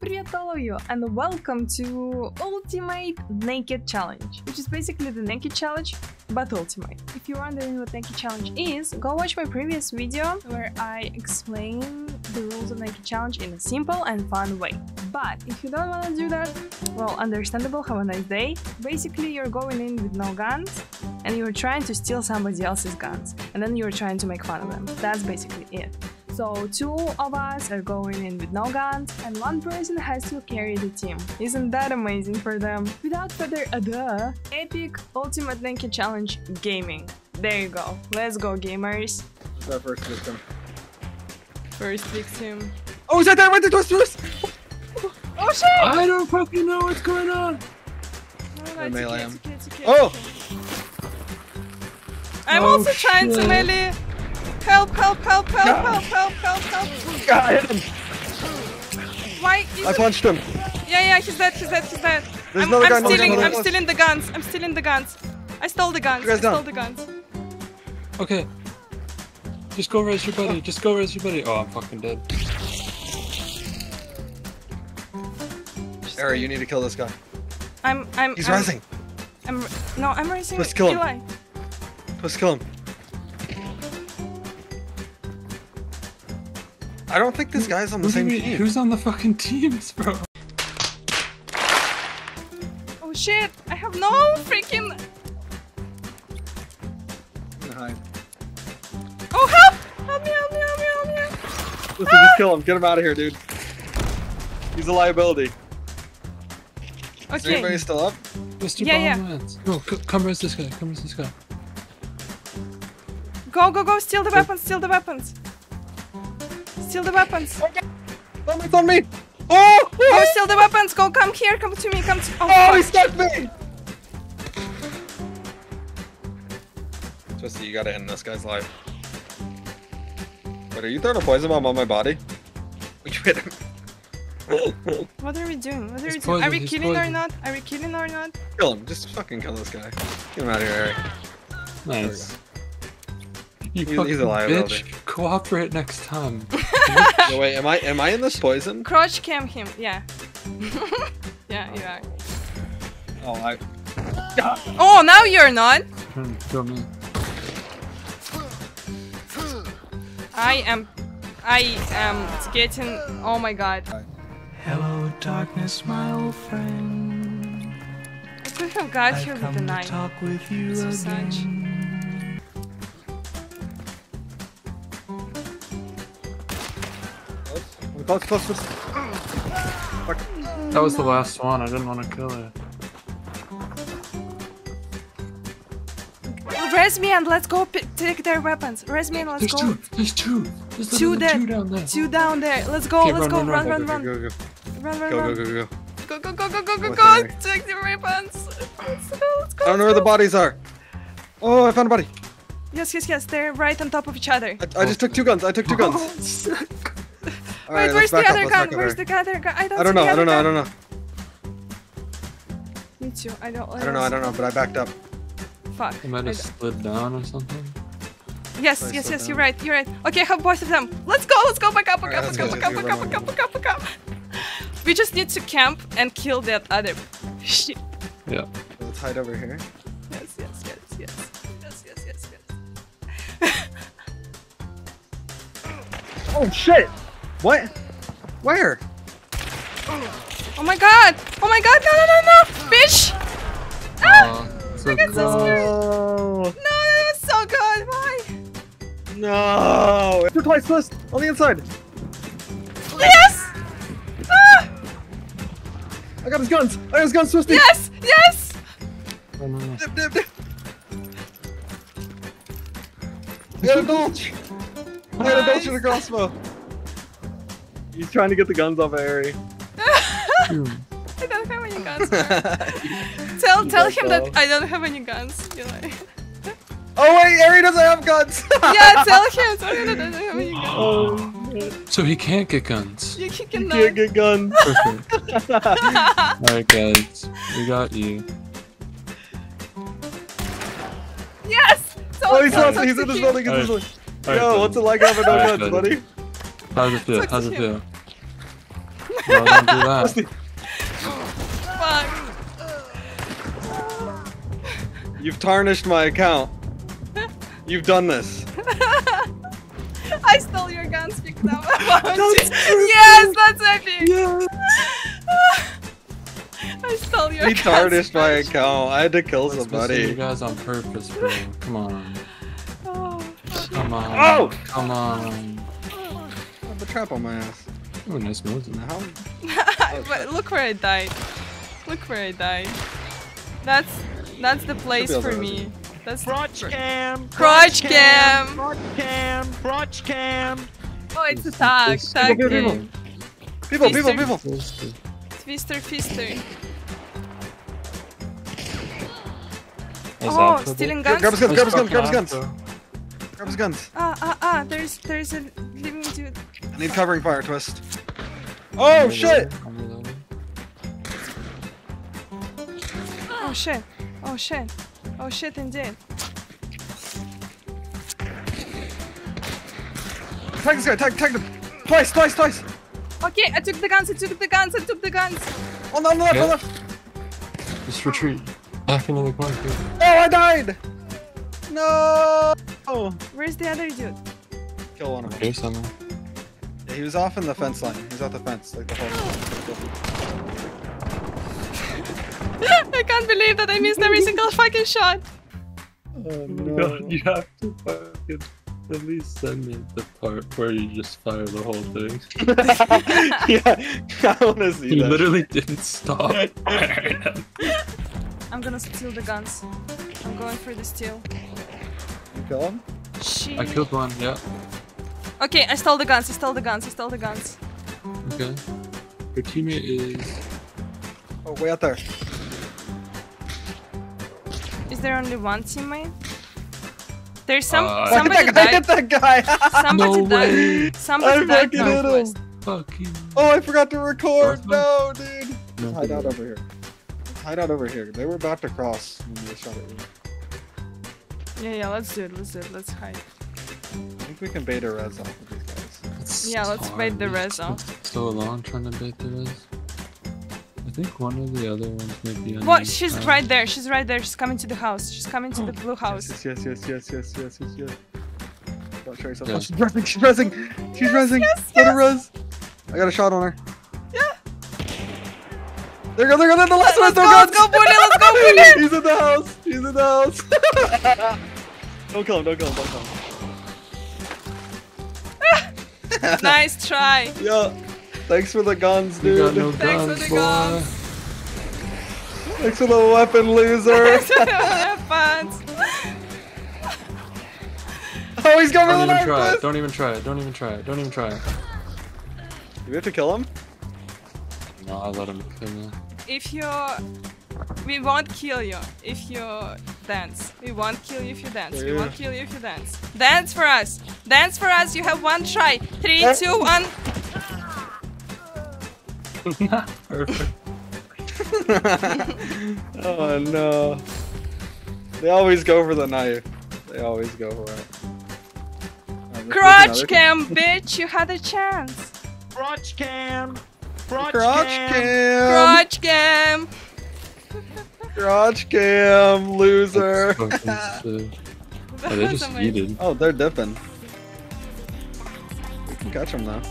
Привет all of you and welcome to Ultimate Naked Challenge, which is basically the Naked Challenge but Ultimate. If you're wondering what Naked Challenge is, go watch my previous video where I explain the rules of Naked Challenge in a simple and fun way. But if you don't want to do that, well, understandable, have a nice day. Basically, you're going in with no guns and you're trying to steal somebody else's guns and then you're trying to make fun of them. That's basically it. So two of us are going in with no guns, and one person has to carry the team. Isn't that amazing for them? Without further ado, Epic Ultimate Naked Challenge Gaming. There you go. Let's go, gamers. It's our first victim. First victim. Oh, is that that right there? Twist, twist! Oh shit! I don't fucking know what's going on. No, no, I it's melee okay, it's okay, it's okay, Oh! I'm Oh, also trying to oh, shit. melee. Help, help, help, help, God. help, help, help, help. God, I hit him! Why? is I punched him. Yeah, yeah, he's dead, he's dead, he's dead. There's I'm, another I'm guy, stealing, another I'm guy. stealing the guns. I'm stealing the guns. I stole the guns. You I guys stole done? the guns. Okay. Just go res your buddy. Just go res your buddy. Oh, I'm fucking dead. Ari, you need to kill this guy. I'm, I'm. He's I'm, rising. I'm, no, I'm rising. Let's kill him. Eli. Let's kill him. I don't think this guy's on the Who same we- team. Who's on the fucking teams, bro? Oh shit! I have no freaking. Hi. Oh help! Help me! Help me! Help me! Help me! Listen, just kill him. Get him out of here, dude. He's a liability. Is Okay. anybody still up? Mr. Yeah, yeah. Bomb Lance. No, come res this guy. Come res this guy. Go, go, go! Steal the weapons! Steal the weapons! Steal the weapons! Oh, it's on me! Oh! oh, oh go steal the weapons! Go! Come here! Come to me! Come to. Oh, Oh, he fuck. stuck me! Twisty, you gotta end this guy's life. Wait, are you throwing a poison bomb on my body? You hit him. What are we doing? What are He's we doing? Are we he's killing or not? Are we killing or not? kill him. Just fucking kill this guy. Get him out of here, Eric. Nice. You He's- fucking he's a liability. bitch. Cooperate next time. No, wait, am I am I in this poison? Crouch cam him. Yeah. yeah, you are. Oh, I. Oh, now you're not. Turn, go me. I am. I am getting. Oh my god. Hello, darkness, my old friend. I could have got I've here with come the to knife. talk with you So such. Close, close, close. That was the last one. I didn't want to kill her. Res me and let's go take their weapons. Res me and let's There's go. two. There's two. There's Two literally dead. two down there. Two down there. Let's go. Okay, let's run, go. run, Run, run, run, Go, run. go, go, Run, run, go, go, run. go, go, go. Go, go, go, go, go, go, What's go. in there? Take the weapons. Let's go. Let's go. I don't know where let's the go. bodies are. Oh, I found a body. Yes, yes, yes. They're right on top of each other. I, I just took two guns. I took two guns. All right, Wait, where's the back up, other let's gun? Where's the other gun? I don't, I don't know. the I don't know. I other don't know. Me too. I don't. I don't know. I don't know. But I backed up. Fuck. I might I have don't- slid down or something. Yes, I yes, slid yes. You're right. You're right. Okay, I have both of them. Let's go. Let's go. Back up. Back Alright, up. let's Back go, up. Back up. let's Back go, up. Back up. Back up. Back up. We just need to camp and kill that other. Shit. Yeah. Let's hide over here. Yes, yes, yes, yes. Yes, yes, yes, yes. Oh shit! What? Where? Oh my god! Oh my god! No, no, no, no! Bitch! Ah! Uh, so got so scared. Oh No, that was so good! Why? no! Two twice twist on the inside. Yes! Ah! I got his guns. I got his guns twisty. Yes! Yes! No, no, no. Dip, dip, dip. I got a dulce. I got a dulce with a crossbow. He's trying to get the guns off of Harry. I don't have any guns. tell tell him that. I don't have any guns. You're oh wait, Harry doesn't have guns. yeah, tell him. Tell him that I don't have any guns. oh. So he can't get guns. You, you You can't get guns. Perfect. Alright, guys. We got you. yes! So Oh, he's so lost. He's in this building. He's in this Alright. building. Alright, Yo, what's it like having no guns, buddy. buddy? How's it feel? Sucks How's it feel? No, don't do that. Fuck. You've tarnished my account. You've done this. I stole your guns, gun, speak up. yes, that's epic. I stole your He tarnished my account. I had to kill Let's miss you guys on purpose, bro. Come on. Oh, Come on. Oh! Come on. I have a trap on my ass. Oh, nice moves. How? but look where I died. Look where I died. That's that's the place for me. That's Crotch cam! Crotch cam. Crotch cam! Crotch cam! Oh, it's a tag. Tag People, people, game. People, people, people. Twisted. Twister, Oh, stealing trouble? Grab guns. his guns, grab his guns, grab his guns. Grab his guns. Ah, ah, ah. There's there's a living dude. I need covering fire, twist. Oh shit! Oh shit. Oh shit. Oh shit, indeed. Tag this guy, tag, tag him! Twice, twice, twice! Okay, I took the guns. I took the guns. I took the guns. On the, on the left, on the left! Just retreat. Oh. Back into the corner. dude. Oh, I died! No! Oh. Where's the other dude? Kill one of them. Here somewhere. Yeah, he was off in the fence line. He was off the fence, like the whole I can't believe that I missed every single fucking shot. Oh God, you have to fucking at least send me the part where you just fire the whole thing. yeah, I wanna see You that. literally didn't stop. I'm gonna steal the guns. I'm going for the steal. You kill him? Shit. I killed one, yeah. Okay, I stole the guns. I stole the guns. I stole the guns. Okay. Your teammate is. Oh, way out there. Is there only one teammate? There's some Uh, Fuck somebody that guy, died. hit that guy! Somebody No died. way. Somebody I died fucking hit him. Fucking. Oh, I forgot to record! No, dude! No, Hide out over here. Hide out over here. They were about to cross when they shot at you. Yeah, yeah. Let's do it. Let's do it. Let's hide. I think we can bait a res off of these guys. It's Yeah, let's hard. bait the res off. So long trying to bait the res. I think one of the other ones might be on What? the She's side. right there. She's right there. She's coming to the house. She's coming to the blue house. Yes, yes, yes, yes, yes, yes, yes, yes. Don't show yourself. Yeah. Oh, she's resing, she's resing! She's resing! yes, Let her res! I got a shot on her. Yeah. There you go, there you go, the last one! Let's go, let's go, bully, let's go, bully! He's in the house! He's in the house! don't kill him, don't kill him, don't kill him. nice try. Yeah. Thanks for the guns, You got dude. no Thanks for the boy. guns. Thanks for the weapon, loser. Pants. oh, he's going for the Don't even try it. Don't even try it. Don't even try it. Don't even try it. Do we have to kill him? No, I'll let him kill me. If you, we won't kill you if you dance. We won't kill you if you dance. We won't kill you if you dance. Dance for us. Dance for us. You have one try. Three, two, one. Eh. Perfect. oh no. They always go for the knife. They always go for it. Alright, Crotch cam, bitch. You had a chance. Crotch cam! Crotch, Crotch cam! cam! Crotch cam. Crotch cam, loser! Oh, they was just amazing. yeeted. oh, they're dipping. We can catch them though.